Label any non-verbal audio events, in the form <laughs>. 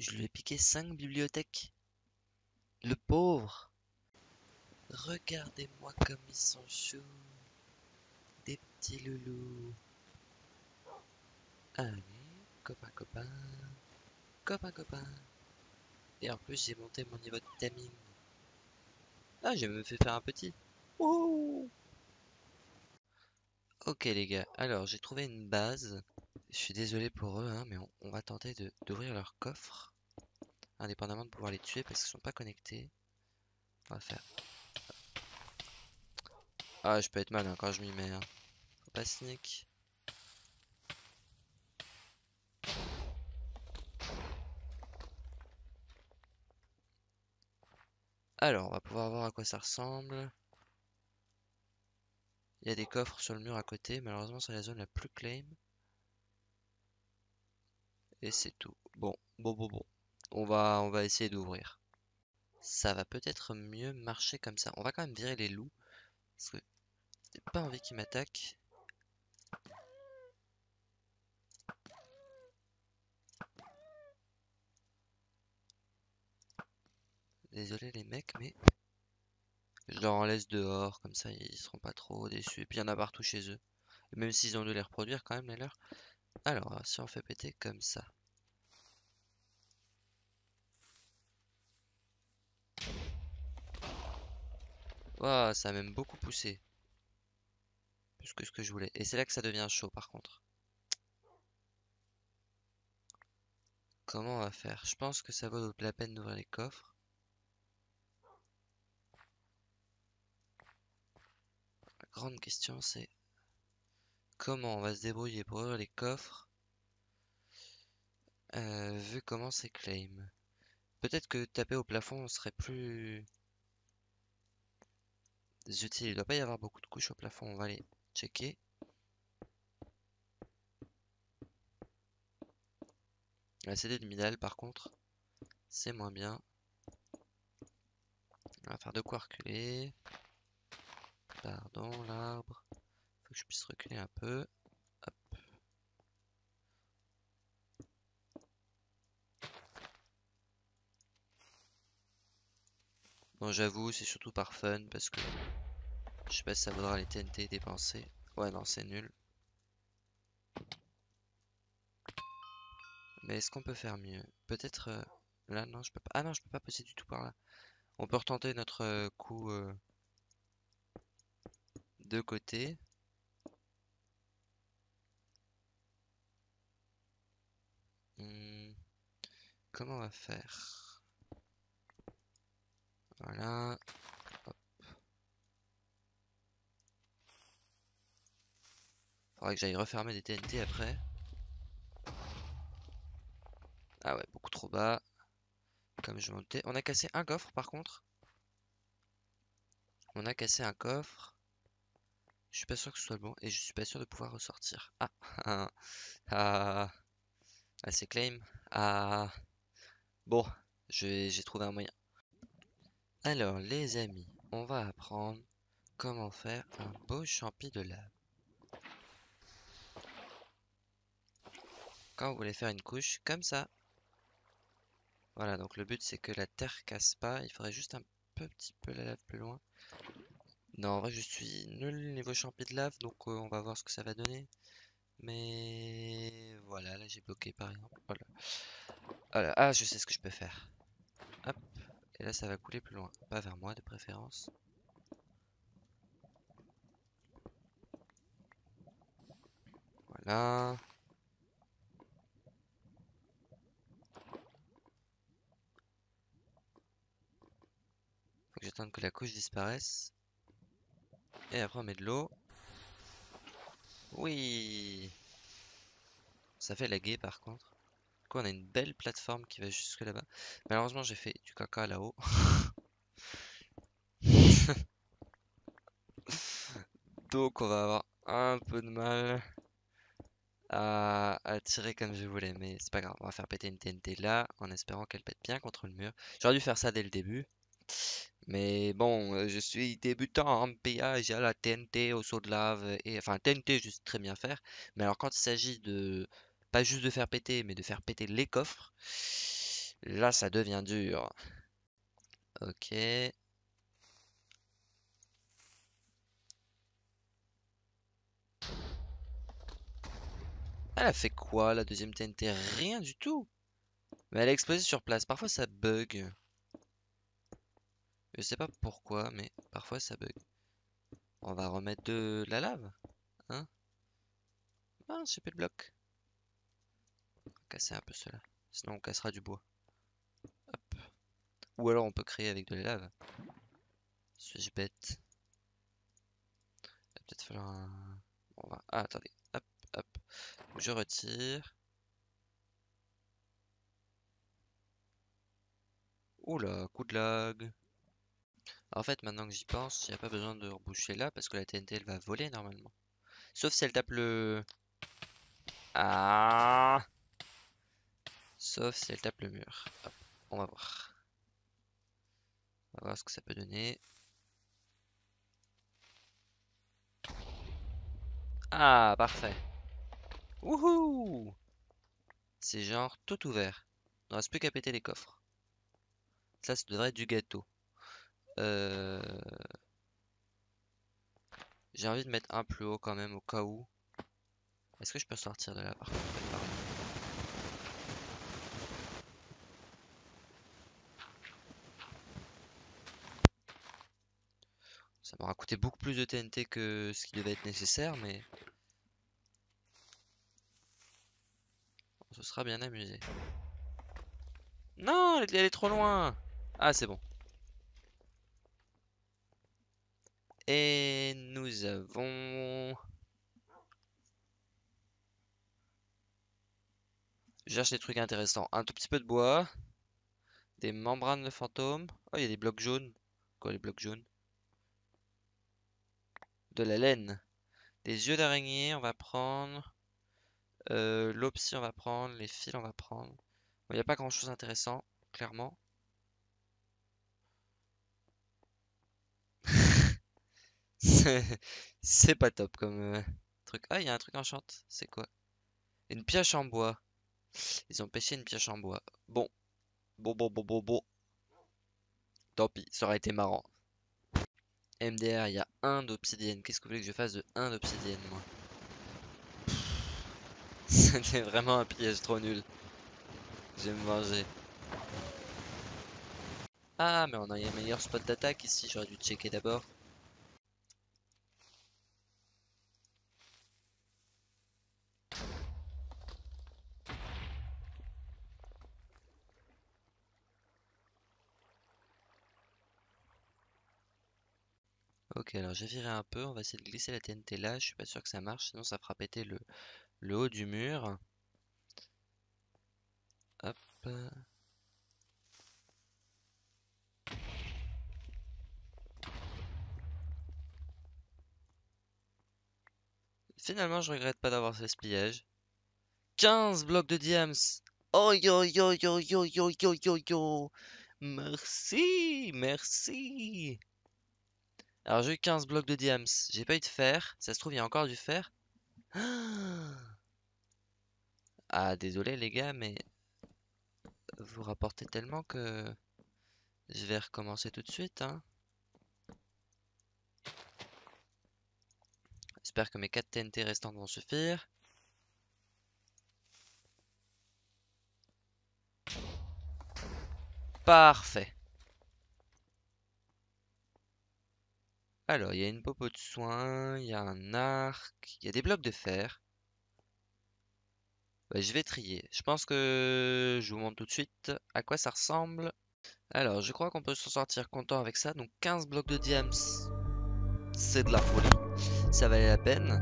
Je lui ai piqué 5 bibliothèques. Le pauvre. Regardez-moi comme ils sont choux. Des petits loulous. Allez, copain, copain. Copain, copain. Et en plus, j'ai monté mon niveau de taming. Ah, j'ai me fait faire un petit. Oh ok les gars, alors j'ai trouvé une base. Je suis désolé pour eux, hein, mais on, va tenter d'ouvrir leur coffre. Indépendamment de pouvoir les tuer parce qu'ils sont pas connectés. On va faire. Ah, je peux être mal hein, quand je m'y mets. Hein. Faut pas sneak. Alors, on va pouvoir voir à quoi ça ressemble. Il y a des coffres sur le mur à côté. Malheureusement, c'est la zone la plus claim. Et c'est tout. Bon, bon, bon, bon. On va, essayer d'ouvrir. Ça va peut-être mieux marcher comme ça. On va quand même virer les loups. Parce que j'ai pas envie qu'ils m'attaquent. Désolé les mecs, mais je leur en laisse dehors, comme ça ils seront pas trop déçus. Et puis il y en a partout chez eux. Même s'ils ont dû les reproduire quand même les leurs. Alors, si on fait péter comme ça. Ça a même beaucoup poussé. Plus que ce que je voulais. Et c'est là que ça devient chaud par contre. Comment on va faire? Je pense que ça vaut la peine d'ouvrir les coffres. grande question c'est comment on va se débrouiller pour ouvrir les coffres euh, vu comment c'est claim. Peut-être que taper au plafond serait plus Il doit pas y avoir beaucoup de couches au plafond. On va aller checker. La CD de Midal par contre, c'est moins bien. On va faire de quoi reculer. Pardon, l'arbre. Faut que je puisse reculer un peu. Bon, j'avoue, c'est surtout par fun parce que je sais pas si ça vaudra les TNT dépenser. Ouais, non, c'est nul. Mais est-ce qu'on peut faire mieux? Peut-être euh, là, non, je peux pas. Ah non, je peux pas passer du tout par là. On peut retenter notre euh, coup. Euh, de côté. Hmm. Comment on va faire? Voilà. Hop. Faudrait que j'aille refermer des TNT après. Ah ouais, beaucoup trop bas. Comme je montais. On a cassé un coffre par contre. On a cassé un coffre. Je suis pas sûr que ce soit bon et je suis pas sûr de pouvoir ressortir. Ah, ah, ah, ah c'est claim. Ah, bon, j'ai trouvé un moyen. Alors, les amis, on va apprendre comment faire un beau champi de lave. Vous voulez faire une couche comme ça. Voilà, donc le but c'est que la terre casse pas. Il faudrait juste un petit peu la lave plus loin. Non, en vrai, je suis nul niveau champi de lave, donc euh, on va voir ce que ça va donner. Mais voilà, là j'ai bloqué par exemple. Voilà. Ah, je sais ce que je peux faire. Hop. Et là, ça va couler plus loin. Pas vers moi, de préférence. Voilà. Faut que la couche disparaisse. Et après on met de l'eau. Oui Ça fait laguer par contre. Du coup on a une belle plateforme qui va jusque là-bas. Malheureusement j'ai fait du caca là-haut. <laughs> Donc on va avoir un peu de mal à, tirer comme je voulais. Mais c'est pas grave, on va faire péter une TNT là en espérant qu'elle pète bien contre le mur. J'aurais dû faire ça dès le début. Mais bon, euh, je suis débutant en PA, j'ai la TNT au saut de lave, et enfin TNT je sais très bien faire, mais alors quand il s'agit de pas juste de faire péter, mais de faire péter les coffres, Là, ça devient dur. Ok. Elle a fait quoi, la deuxième TNT? Rien du tout. Mais elle a explosé sur place. Parfois, ça bug. Je sais pas pourquoi, mais parfois, ça bug. On va remettre de la lave. Hein? Ah, plus de bloc. On va casser un peu cela. Sinon, on cassera du bois. Ou alors, on peut créer avec de la lave. Suis-je bête? Il va peut-être falloir un... On va... Ah, attendez. Hop, hop. Je retire. Oula, coup de lag. En fait, maintenant que j'y pense, il n'y a pas besoin de reboucher là parce que la TNT elle va voler normalement. Sauf si elle tape le. Ah Sauf si elle tape le mur. On va voir. On va voir ce que ça peut donner. Ah, parfait. Wouhou C'est genre tout ouvert. Il ne reste plus qu'à péter les coffres. Ça, ça devrait être du gâteau. Euh, j'ai envie de mettre un plus haut quand même au cas où. Est-ce que je peux sortir de là par contre Ça m'aura coûté beaucoup plus de TNT que ce qui devait être nécessaire, mais... On se sera bien amusé. Non, elle est trop loin Ah, c'est bon. Et nous avons... Je cherche des trucs intéressants. Un tout petit peu de bois. Des membranes de fantômes. Oh, il y a des blocs jaunes. Quoi, les blocs jaunes? De la laine. Des yeux d'araignée, on va prendre. Euh, L'opsie, on va prendre. Les fils, on va prendre. Il n'y a pas grand chose d'intéressant, clairement. <laughs> C'est pas top comme euh, truc. Ah, il y a un truc en chante. C'est quoi? Une pioche en bois. Ils ont pêché une pioche en bois. Bon. Bon, bon, bon, bon, bon. Tant pis, ça aurait été marrant. MDR, il y a un d'obsidienne. Qu'est-ce que vous voulez que je fasse de un d'obsidienne, moi? <laughs> C'était vraiment un piège trop nul. Je vais me venger. Ah, mais on a un meilleur spot d'attaque ici. J'aurais dû checker d'abord. Ok, alors j'ai viré un peu, on va essayer de glisser la TNT là, je suis pas sûr que ça marche, sinon ça fera péter le, le haut du mur. Hop. Finalement, je regrette pas d'avoir fait ce pillage. 15 blocs de diams Oh yo yo yo yo yo yo yo yo Merci, merci alors j'ai eu 15 blocs de diams, j'ai pas eu de fer, ça se trouve il y a encore du fer. <gasps> Ah désolé les gars mais vous rapportez tellement que je vais recommencer tout de suite hein. J'espère que mes 4 TNT restantes vont suffire. Parfait. Alors, il y a une popo de soin, il y a un arc, il y a des blocs de fer. Bah, je vais trier. Je pense que je vous montre tout de suite à quoi ça ressemble. Alors, je crois qu'on peut s'en sortir content avec ça. Donc 15 blocs de diams, c'est de la folie. Ça valait la peine.